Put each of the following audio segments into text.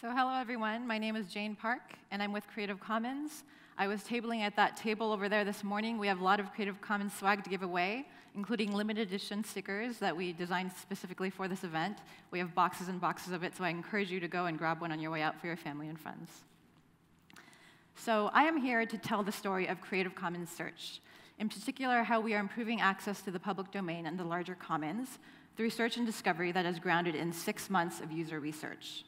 So hello, everyone. My name is Jane Park, and I'm with Creative Commons. I was tabling at that table over there this morning. We have a lot of Creative Commons swag to give away, including limited edition stickers that we designed specifically for this event. We have boxes and boxes of it, so I encourage you to go and grab one on your way out for your family and friends. So I am here to tell the story of Creative Commons Search, in particular how we are improving access to the public domain and the larger commons through search and discovery that is grounded in six months of user research.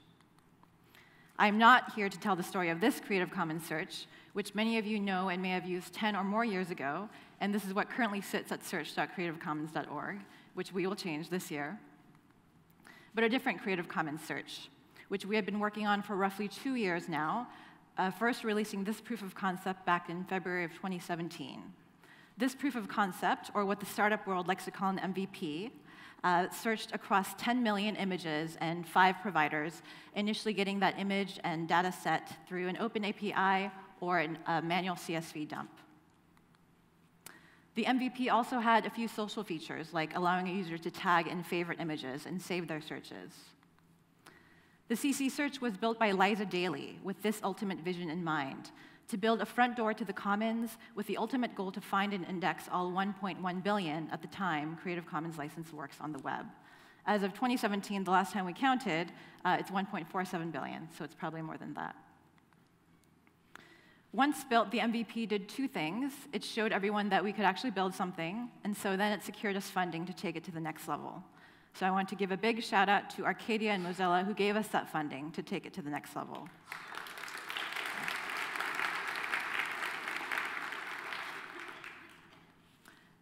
I'm not here to tell the story of this Creative Commons search, which many of you know and may have used 10 or more years ago, and this is what currently sits at search.creativecommons.org, which we will change this year, but a different Creative Commons search, which we have been working on for roughly two years now, uh, first releasing this proof of concept back in February of 2017. This proof of concept, or what the startup world likes to call an MVP, uh, searched across 10 million images and five providers, initially getting that image and data set through an open API or an, a manual CSV dump. The MVP also had a few social features, like allowing a user to tag and favorite images and save their searches. The CC search was built by Liza Daly with this ultimate vision in mind to build a front door to the commons with the ultimate goal to find and index all 1.1 billion at the time Creative Commons licensed works on the web. As of 2017, the last time we counted, uh, it's 1.47 billion, so it's probably more than that. Once built, the MVP did two things. It showed everyone that we could actually build something, and so then it secured us funding to take it to the next level. So I want to give a big shout out to Arcadia and Mozilla who gave us that funding to take it to the next level.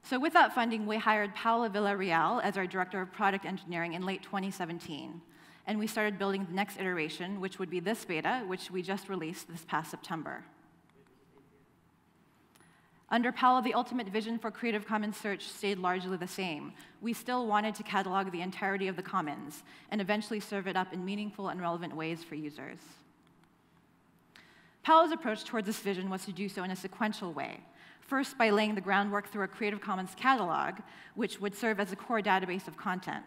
So with that funding, we hired Paola Villarreal as our Director of Product Engineering in late 2017. And we started building the next iteration, which would be this beta, which we just released this past September. Under Paola, the ultimate vision for Creative Commons search stayed largely the same. We still wanted to catalog the entirety of the commons and eventually serve it up in meaningful and relevant ways for users. Paola's approach towards this vision was to do so in a sequential way, First, by laying the groundwork through a Creative Commons catalog, which would serve as a core database of content.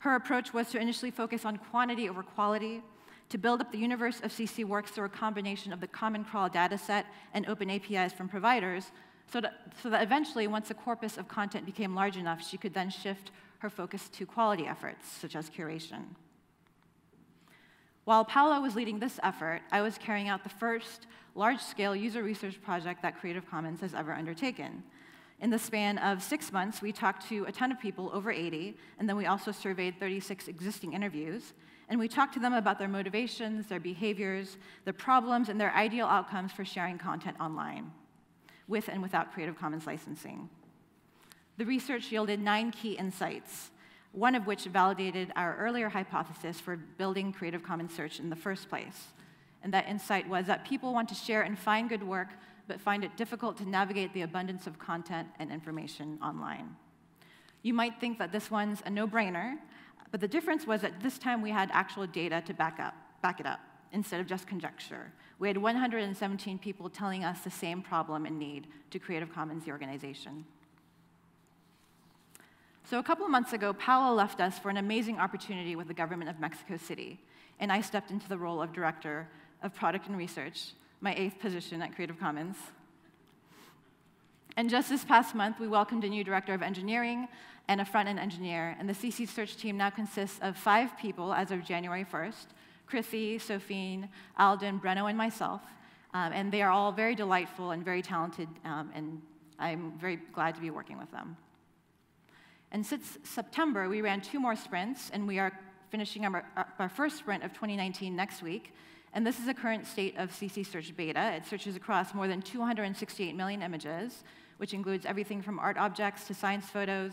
Her approach was to initially focus on quantity over quality, to build up the universe of CC works through a combination of the Common Crawl dataset and open APIs from providers, so that, so that eventually, once the corpus of content became large enough, she could then shift her focus to quality efforts, such as curation. While Paola was leading this effort, I was carrying out the first large-scale user research project that Creative Commons has ever undertaken. In the span of six months, we talked to a ton of people, over 80, and then we also surveyed 36 existing interviews. And we talked to them about their motivations, their behaviors, their problems, and their ideal outcomes for sharing content online, with and without Creative Commons licensing. The research yielded nine key insights one of which validated our earlier hypothesis for building Creative Commons search in the first place. And that insight was that people want to share and find good work, but find it difficult to navigate the abundance of content and information online. You might think that this one's a no-brainer, but the difference was that this time we had actual data to back, up, back it up instead of just conjecture. We had 117 people telling us the same problem and need to Creative Commons, the organization. So a couple of months ago, Paola left us for an amazing opportunity with the government of Mexico City, and I stepped into the role of Director of Product and Research, my eighth position at Creative Commons. And just this past month, we welcomed a new Director of Engineering and a front-end engineer, and the CC Search team now consists of five people as of January 1st, Kriti, Sophine, Alden, Breno, and myself. Um, and they are all very delightful and very talented, um, and I'm very glad to be working with them. And since September, we ran two more sprints, and we are finishing our, our first sprint of 2019 next week. And this is the current state of CC Search Beta. It searches across more than 268 million images, which includes everything from art objects to science photos,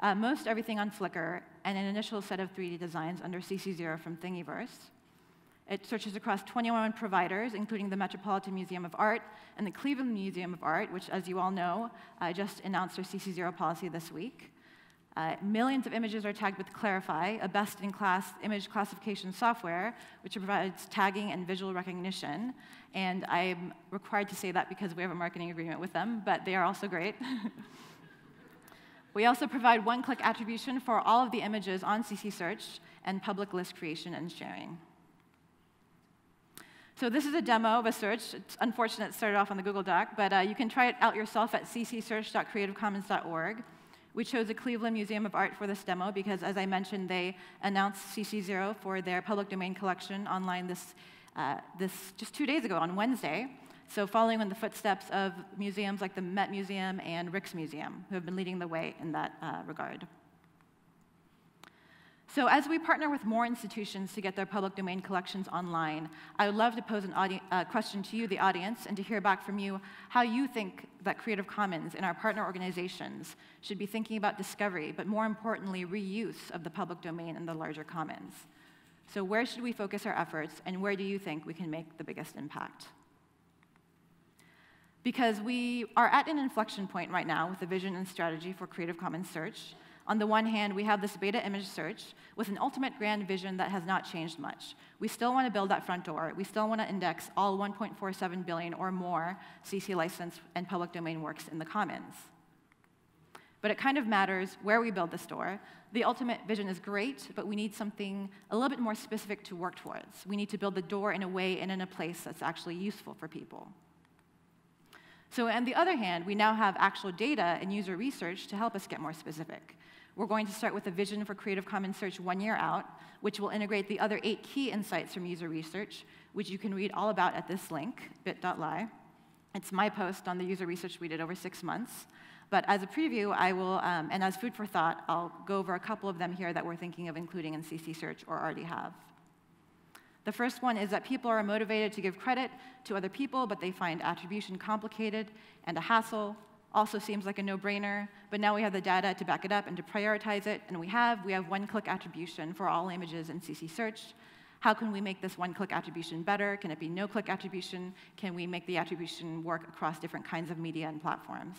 uh, most everything on Flickr, and an initial set of 3D designs under CC0 from Thingiverse. It searches across 21 providers, including the Metropolitan Museum of Art and the Cleveland Museum of Art, which, as you all know, uh, just announced their CC0 policy this week. Uh, millions of images are tagged with Clarifai, a best-in-class image classification software, which provides tagging and visual recognition. And I'm required to say that because we have a marketing agreement with them, but they are also great. we also provide one-click attribution for all of the images on CC Search and public list creation and sharing. So this is a demo of a search. It's unfortunate it started off on the Google Doc, but uh, you can try it out yourself at ccsearch.creativecommons.org. We chose the Cleveland Museum of Art for this demo because, as I mentioned, they announced CC0 for their public domain collection online this, uh, this just two days ago on Wednesday. So following in the footsteps of museums like the Met Museum and Rijksmuseum, who have been leading the way in that uh, regard. So as we partner with more institutions to get their public domain collections online, I would love to pose a uh, question to you, the audience, and to hear back from you how you think that Creative Commons and our partner organizations should be thinking about discovery, but more importantly, reuse of the public domain and the larger commons. So where should we focus our efforts, and where do you think we can make the biggest impact? Because we are at an inflection point right now with the vision and strategy for Creative Commons Search, on the one hand, we have this beta image search with an ultimate grand vision that has not changed much. We still want to build that front door. We still want to index all 1.47 billion or more CC license and public domain works in the commons. But it kind of matters where we build the store. The ultimate vision is great, but we need something a little bit more specific to work towards. We need to build the door in a way and in a place that's actually useful for people. So on the other hand, we now have actual data and user research to help us get more specific. We're going to start with a vision for Creative Commons Search one year out, which will integrate the other eight key insights from user research, which you can read all about at this link, bit.ly. It's my post on the user research we did over six months. But as a preview, I will, um, and as food for thought, I'll go over a couple of them here that we're thinking of including in CC Search or already have. The first one is that people are motivated to give credit to other people, but they find attribution complicated and a hassle, also seems like a no-brainer, but now we have the data to back it up and to prioritize it, and we have, we have one-click attribution for all images in CC Search. How can we make this one-click attribution better? Can it be no-click attribution? Can we make the attribution work across different kinds of media and platforms?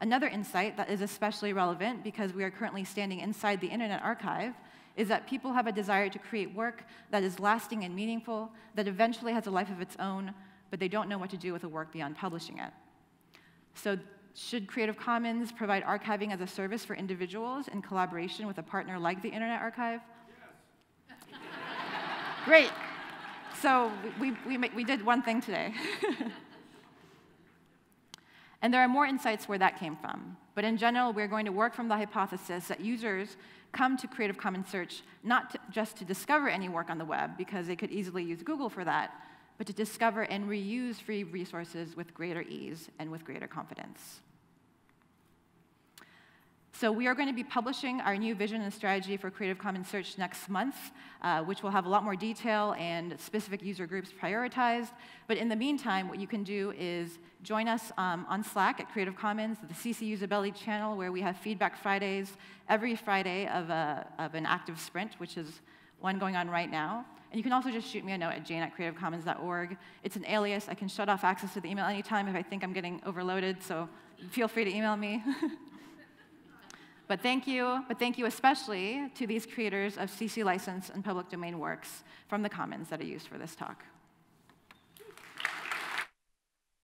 Another insight that is especially relevant because we are currently standing inside the Internet Archive is that people have a desire to create work that is lasting and meaningful, that eventually has a life of its own, but they don't know what to do with the work beyond publishing it. So should Creative Commons provide archiving as a service for individuals in collaboration with a partner like the Internet Archive? Yes. Great. So we, we, we did one thing today. and there are more insights where that came from. But in general, we're going to work from the hypothesis that users come to Creative Commons Search not to, just to discover any work on the web, because they could easily use Google for that, but to discover and reuse free resources with greater ease and with greater confidence. So we are going to be publishing our new vision and strategy for Creative Commons Search next month, uh, which will have a lot more detail and specific user groups prioritized. But in the meantime, what you can do is join us um, on Slack at Creative Commons, the CC Usability channel, where we have Feedback Fridays every Friday of, a, of an active sprint, which is one going on right now. And you can also just shoot me a note at jane at creativecommons.org. It's an alias. I can shut off access to the email anytime if I think I'm getting overloaded, so feel free to email me. but thank you, but thank you especially to these creators of CC license and public domain works from the Commons that are used for this talk.